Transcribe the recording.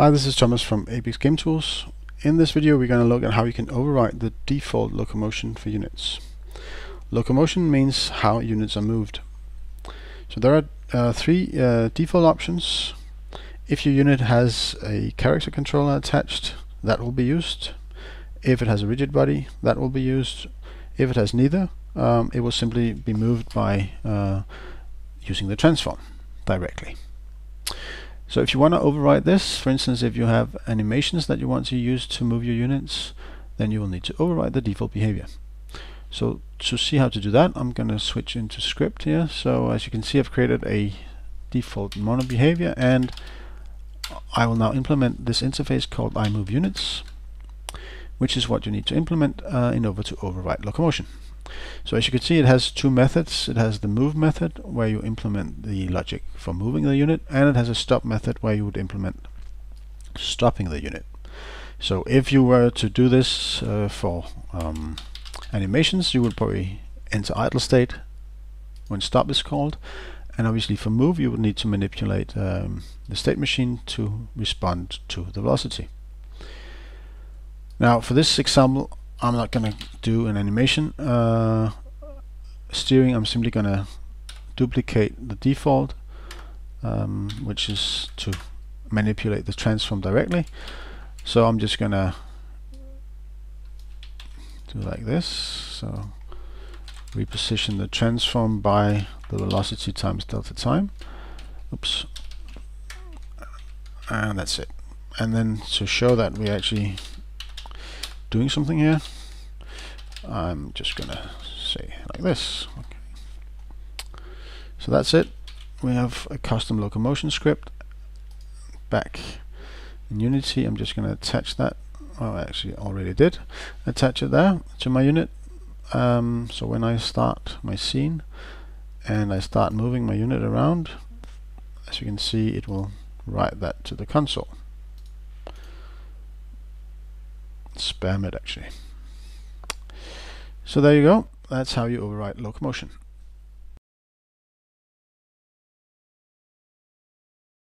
Hi, this is Thomas from Apex Game Tools. In this video we're going to look at how you can override the default locomotion for units. Locomotion means how units are moved. So there are uh, three uh, default options. If your unit has a character controller attached, that will be used. If it has a rigid body, that will be used. If it has neither, um, it will simply be moved by uh, using the transform directly. So if you want to override this, for instance, if you have animations that you want to use to move your units, then you will need to override the default behavior. So to see how to do that, I'm going to switch into script here. So as you can see, I've created a default mono behavior, and I will now implement this interface called iMoveUnits, which is what you need to implement uh, in order to override locomotion. So as you can see, it has two methods. It has the move method, where you implement the logic for moving the unit, and it has a stop method, where you would implement stopping the unit. So if you were to do this uh, for um, animations, you would probably enter idle state when stop is called, and obviously for move, you would need to manipulate um, the state machine to respond to the velocity. Now for this example, I'm not gonna do an animation uh, steering. I'm simply gonna duplicate the default um, which is to manipulate the transform directly. So I'm just gonna do like this. So reposition the transform by the velocity times delta time. Oops. And that's it. And then to show that we actually doing something here. I'm just gonna say like this. Okay. So that's it. We have a custom locomotion script back in Unity. I'm just gonna attach that. Oh, I actually already did. Attach it there to my unit. Um, so when I start my scene and I start moving my unit around, as you can see, it will write that to the console spam it actually. So there you go. That's how you override locomotion.